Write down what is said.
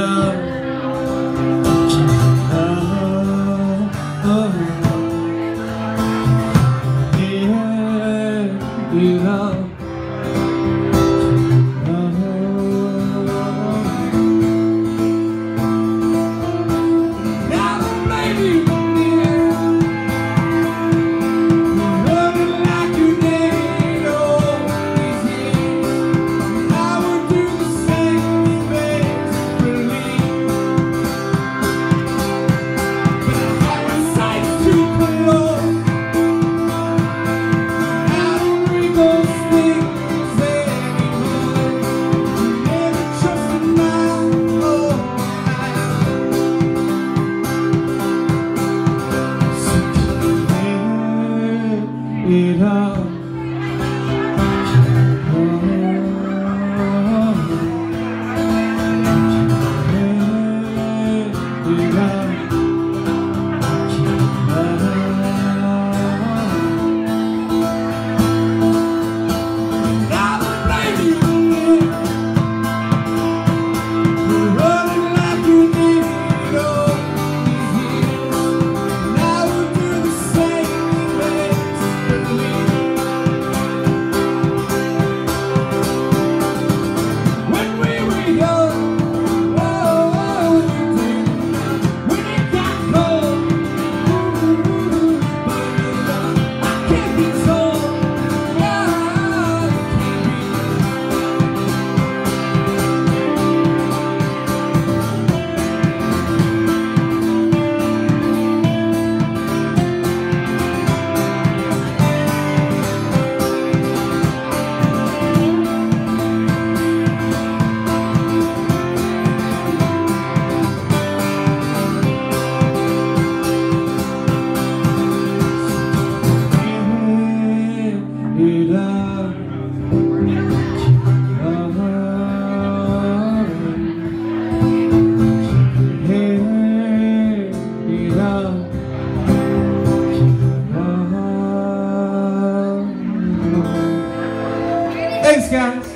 um, Thanks, guys.